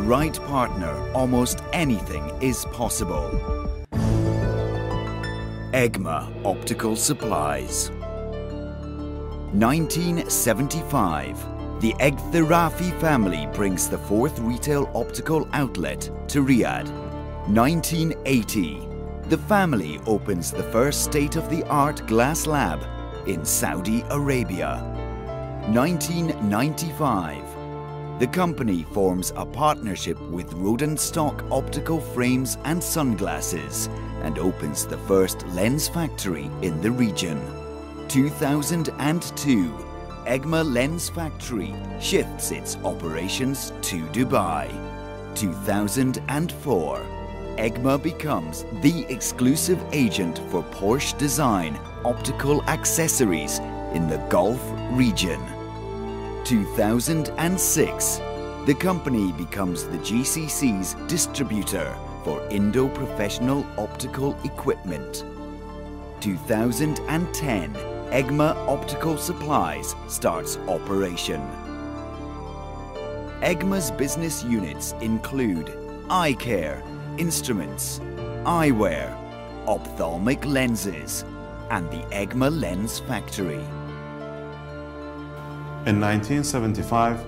right partner, almost anything is possible. EGMA Optical Supplies 1975 the Egthirafi family brings the fourth retail optical outlet to Riyadh. 1980 the family opens the first state-of-the-art glass lab in Saudi Arabia. 1995 the company forms a partnership with Rodenstock Optical Frames and Sunglasses and opens the first lens factory in the region. 2002, EGMA Lens Factory shifts its operations to Dubai. 2004, EGMA becomes the exclusive agent for Porsche Design optical accessories in the Gulf region. 2006, the company becomes the GCC's distributor for Indo Professional Optical Equipment. 2010, EGMA Optical Supplies starts operation. EGMA's business units include eye care, instruments, eyewear, ophthalmic lenses, and the EGMA Lens Factory. In 1975,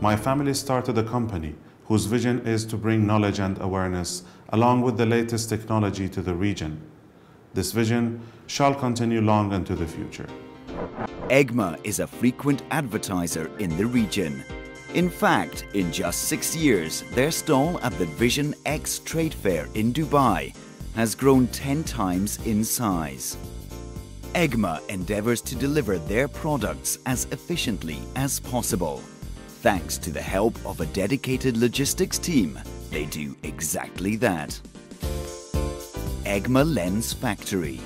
my family started a company whose vision is to bring knowledge and awareness along with the latest technology to the region. This vision shall continue long into the future. EGMA is a frequent advertiser in the region. In fact, in just six years, their stall at the Vision X trade fair in Dubai has grown 10 times in size. EGMA endeavors to deliver their products as efficiently as possible. Thanks to the help of a dedicated logistics team, they do exactly that. EGMA Lens Factory.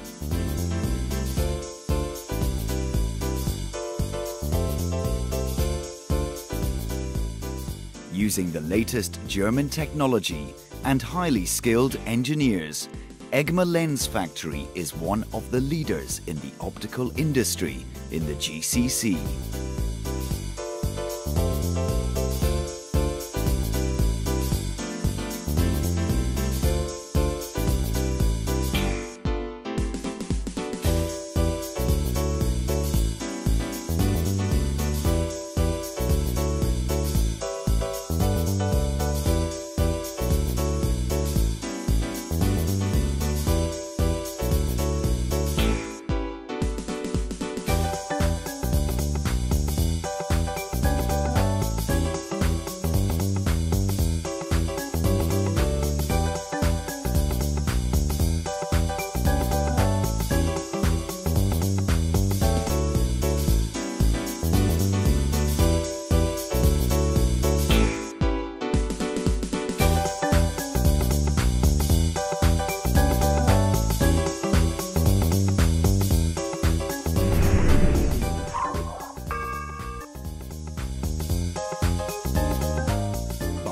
Using the latest German technology and highly skilled engineers, EGMA Lens Factory is one of the leaders in the optical industry in the GCC.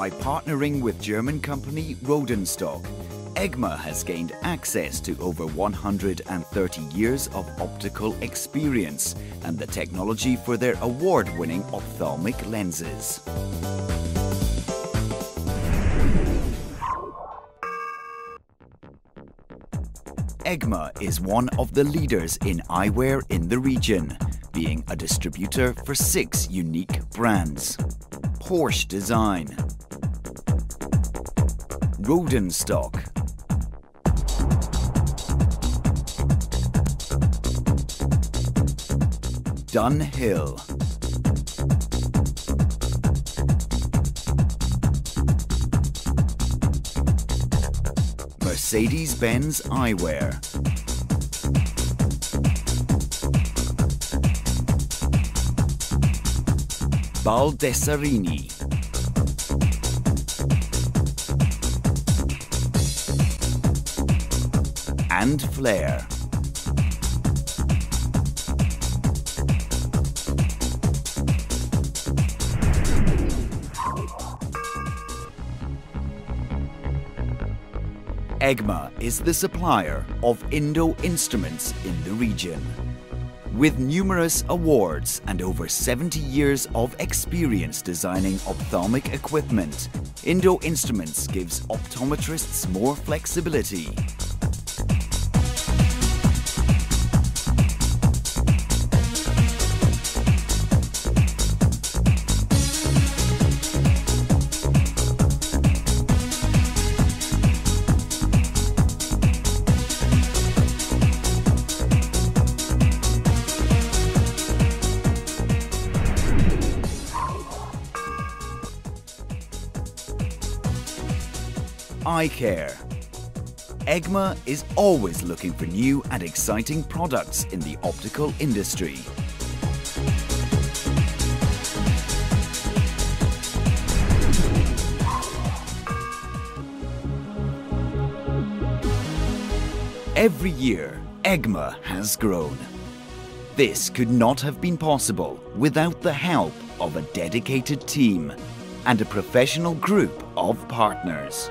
By partnering with German company Rodenstock, EGMA has gained access to over 130 years of optical experience and the technology for their award-winning ophthalmic lenses. EGMA is one of the leaders in eyewear in the region, being a distributor for six unique brands. Porsche Design, Rodenstock, Dunhill, Mercedes-Benz Eyewear, Baldessarini, and Flair. EGMA is the supplier of Indo instruments in the region. With numerous awards and over 70 years of experience designing ophthalmic equipment, Indo Instruments gives optometrists more flexibility. Eye care. EGMA is always looking for new and exciting products in the optical industry. Every year, EGMA has grown. This could not have been possible without the help of a dedicated team and a professional group of partners.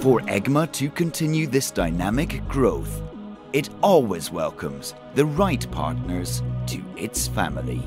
For EGMA to continue this dynamic growth, it always welcomes the right partners to its family.